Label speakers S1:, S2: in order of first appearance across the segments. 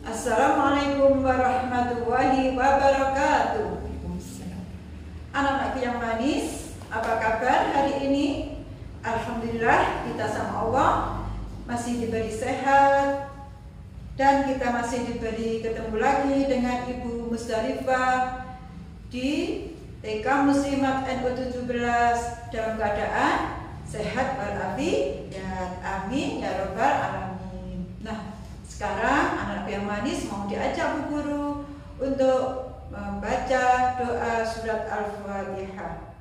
S1: Assalamualaikum warahmatullahi wabarakatuh. Anak-anakku yang manis, apa kabar hari ini? Alhamdulillah kita sama Allah masih diberi sehat dan kita masih diberi ketemu lagi dengan Ibu Musdalifah di TK Muslimat NU 17 dalam keadaan sehat walafiat. Amin ya robbal alamin. Sekarang anak yang manis mau diajak Bu Guru untuk membaca doa surat Al-Fatihah.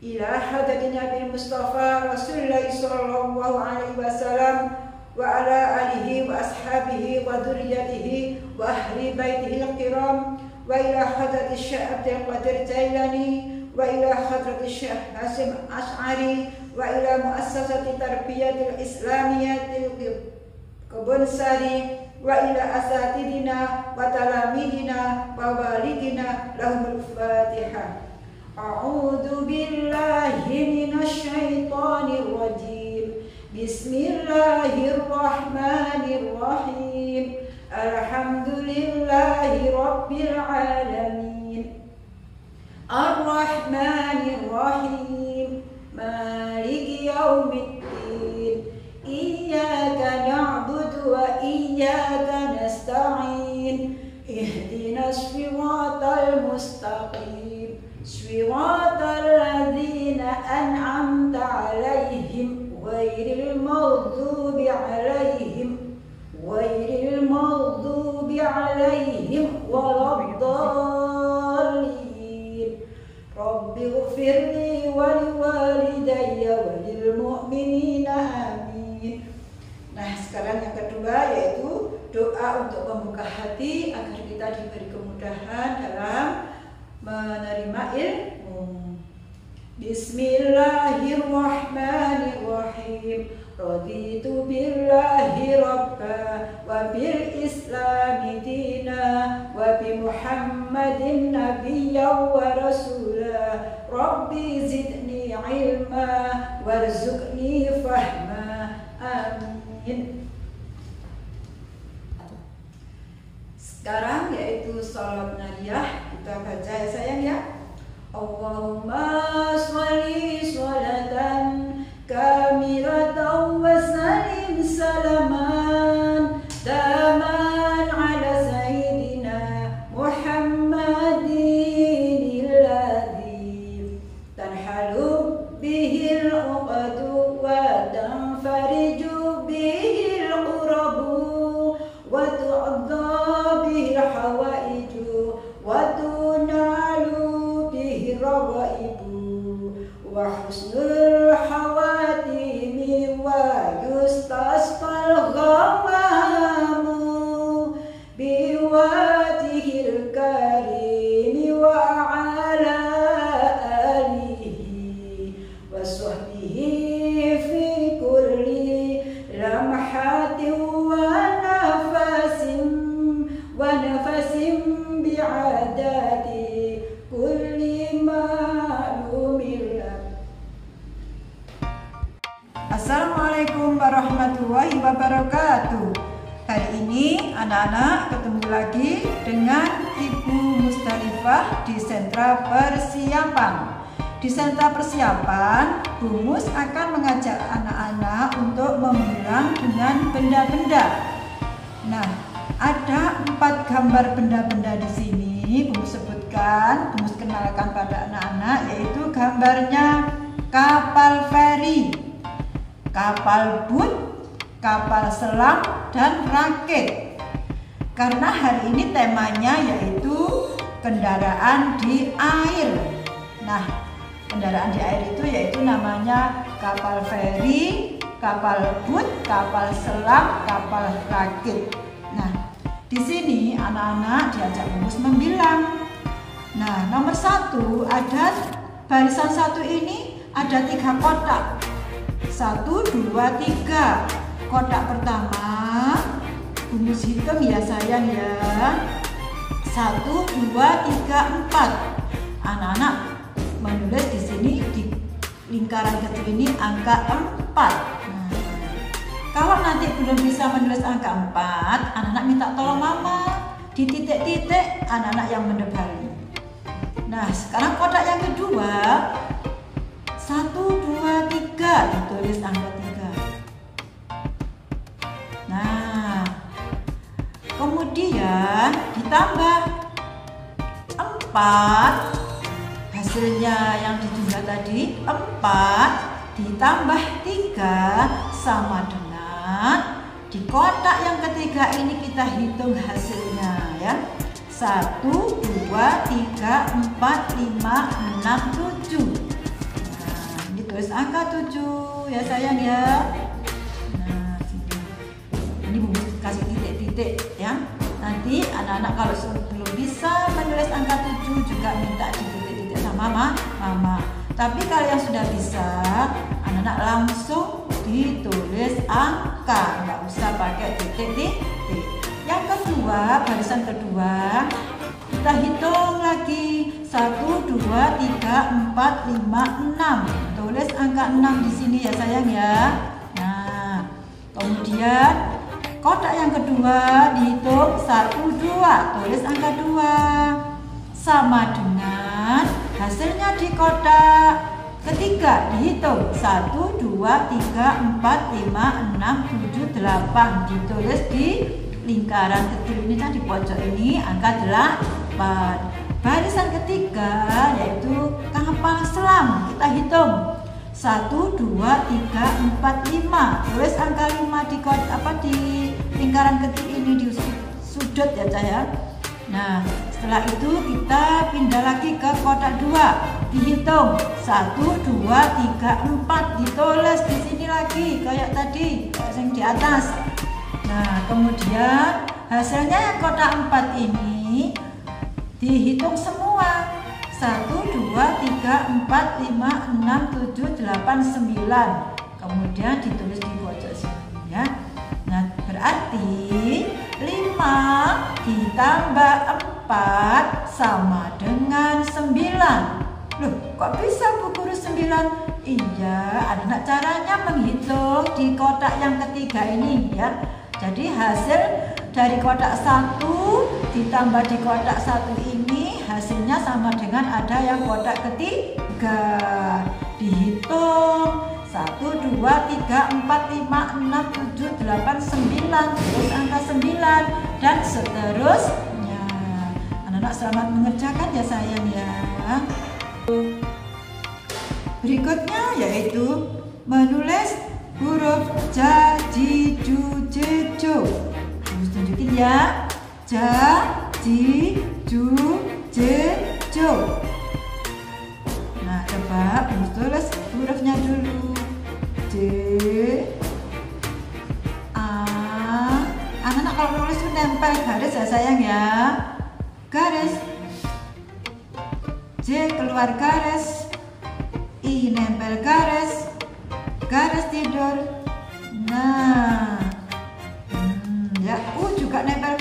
S1: Ila hadratin Nabi Mustafa Rasulullah sallallahu alaihi wasallam wa ala alihi wa ashabihi wa dzurriyyatihi wa ahli baitihi al-kiram wa ila hadratis Syekh Abdul Qadir Jailani wa ila hadratis Syekh Hasim Ash'ari wa ila muassasati tarbiyatil islamiyatil kebun sari wa ila asatidina wa talamidina wa walidina lahumul fatihah A'udzu billahi minasy syaithanir rajim. Bismillahirrahmanirrahim. Alhamdulillahi rabbil alamin. Ar-Rahmanir Rahim membuka hati agar kita diberi kemudahan dalam menerima ilmu. Bismillahirrahmanirrahim. Raditu billahi rabba wa bil islami dina wa bi Muhammadin nabiyya wa rasula. Rabbi zidni ilma warzuqni fahma. Sekarang yaitu salat nariyah kita baca ya sayang ya. Allahumma sholli sholatan kamilatan الحواتم ويستصفى wabarakatuh. Hari ini anak-anak ketemu lagi dengan Ibu Mustalifah di sentra persiapan. Di sentra persiapan, Bu Mus akan mengajak anak-anak untuk membilang dengan benda-benda. Nah, ada empat gambar benda-benda di sini. Bu sebutkan, Bu kenalkan pada anak-anak, yaitu gambarnya kapal feri, kapal boot, kapal selam, dan rakit. Karena hari ini temanya yaitu kendaraan di air. Nah, kendaraan di air itu yaitu namanya kapal feri, kapal boot, kapal selam, kapal rakit. Nah, di sini anak-anak diajak rumus membilang. Nah, nomor satu ada barisan satu ini ada tiga kotak. Satu, dua, tiga kotak pertama bungkus hitam ya sayang ya. Satu dua tiga empat. Anak-anak menulis di sini di lingkaran kecil ini angka empat. nah,
S2: kalau nanti belum bisa menulis angka empat, anak-anak minta tolong mama. Di titik-titik anak-anak yang mendebari. Nah sekarang kotak yang kedua. 1, 2, 3 ditulis angka 3 kemudian ditambah empat. Hasilnya yang dijumlah tadi empat. Ditambah tiga sama dengan di kotak yang ketiga ini kita hitung hasilnya ya. 1, 2, 3, 4, 5, 6, 7 Nah ini tulis angka 7 ya sayang ya. Nah sini. Ini kasih titik-titik Nanti anak-anak kalau belum bisa menulis angka 7 juga minta titik-titik sama mama, mama. Tapi kalau yang sudah bisa anak-anak langsung ditulis angka. Nggak usah pakai titik-titik yang kedua barisan kedua kita hitung lagi. 1 2 3 4 5 6 tulis angka 6 di sini ya sayang ya. Nah kemudian kotak yang kedua dihitung 1 2 tulis angka 2 sama dengan hasilnya di kotak. Ketiga, dihitung 1, 2, 3, 4, 5, 6, 7, 8 Ditulis di lingkaran kecil ini kan di pojok ini angka 8 Barisan ketiga yaitu kapal selam Kita hitung 1, 2, 3, 4, 5 Tulis angka 5 di, apa, di lingkaran kecil ini di sudut ya saya Nah setelah itu kita pindah lagi ke kotak 2 dihitung. Satu dua tiga empat. Ditulis di sini lagi kayak tadi yang di atas. Nah kemudian hasilnya kotak empat ini dihitung semua. Satu dua tiga empat lima enam tujuh delapan sembilan kemudian ditulis di pojok sini ya nah berarti lima ditambah empat sama dengan sembilan Loh, kok bisa Bu Guru 9? Iya, ada caranya menghitung di kotak yang ketiga ini ya. Jadi hasil dari kotak satu ditambah di kotak satu ini hasilnya sama dengan ada yang kotak ketiga. Dihitung 1, 2, 3, 4, 5, 6, 7, 8, 9 Terus angka 9 Dan seterusnya Anak-anak selamat mengerjakan ya sayang ya Berikutnya yaitu menulis huruf ja, ji, ju, je, jo. Harus tunjukin ya. Ja, ji, ju, jo. Nah, coba harus tulis hurufnya dulu. J, A. Anak-anak kalau nulis nempel garis ya sayang ya. Garis. J keluar garis I nempel garis garis tidur nah hmm, ya U juga nempel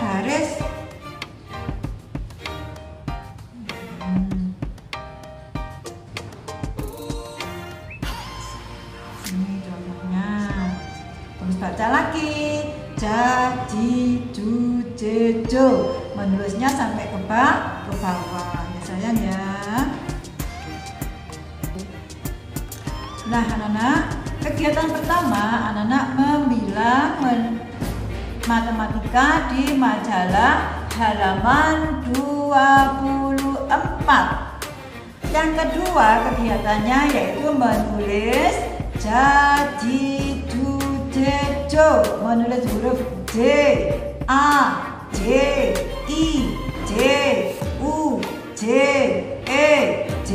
S2: menulisnya sampai ke bawah ke bawah. Ya sayang ya. Nah, anak-anak, kegiatan pertama anak-anak membilang men matematika di majalah halaman 24. Yang kedua kegiatannya yaitu menulis jadi du jejo, menulis huruf J, A, J, I, J, U, J, E, J,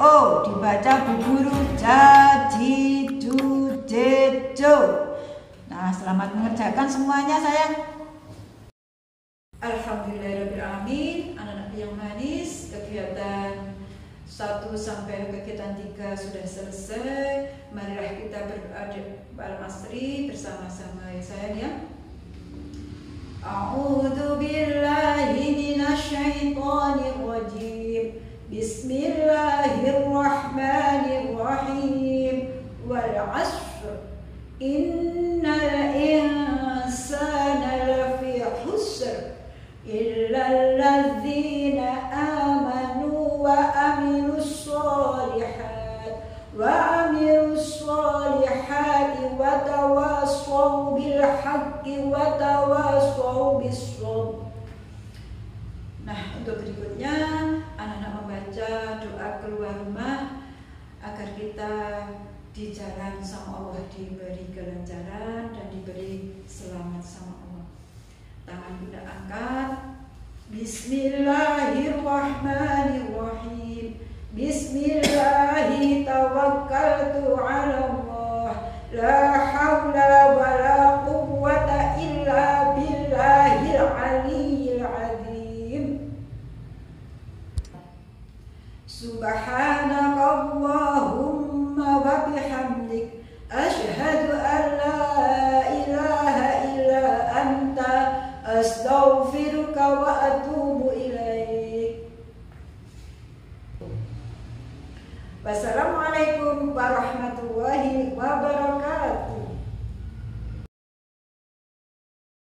S2: O dibaca bu guru jadi du jejo. Nah, selamat mengerjakan semuanya sayang.
S1: Alhamdulillahirobbilalamin, anak-anak yang manis, kegiatan 1 sampai kegiatan 3 sudah selesai. Marilah kita berdoa malam asri bersama-sama ya sayang ya. أعوذ بالله من الشيطان الرجيم. بسم الله الرحمن الرحيم. والعصر. إن الإنسان لفي خسر إلا الذين آمنوا وأمنوا الصالحات. وأمنوا wa tawasaw bis-sabr. Nah, untuk berikutnya anak-anak membaca doa keluar rumah agar kita di jalan sama Allah diberi kelancaran dan diberi selamat sama Allah. Tangan kita angkat. Bismillahirrahmanirrahim. Bismillahi tawakkaltu ala. La wa la quwwata illa billahil aliyyil azim. Subhanaka